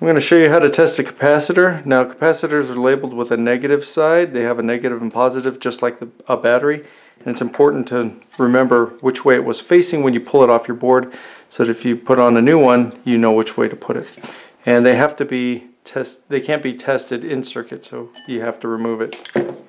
I'm going to show you how to test a capacitor. Now capacitors are labeled with a negative side. They have a negative and positive just like the, a battery. And it's important to remember which way it was facing when you pull it off your board so that if you put on a new one, you know which way to put it. And they have to be test they can't be tested in circuit, so you have to remove it.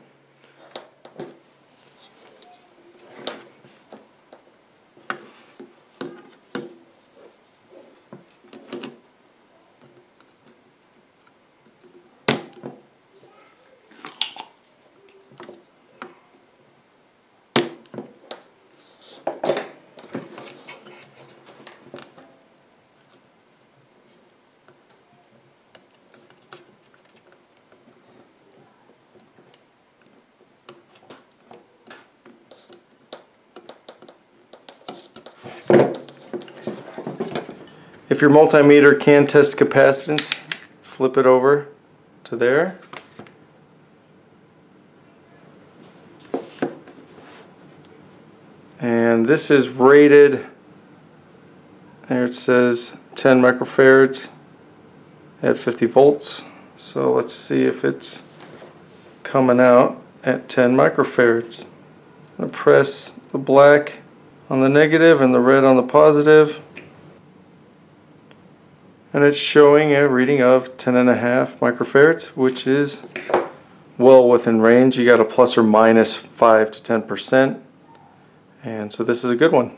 If your multimeter can test capacitance, flip it over to there. And this is rated, there it says 10 microfarads at 50 volts. So let's see if it's coming out at 10 microfarads. I'm going to press the black on the negative and the red on the positive and it's showing a reading of 10 and a half microfarads which is well within range. You got a plus or minus 5 to 10 percent. And so this is a good one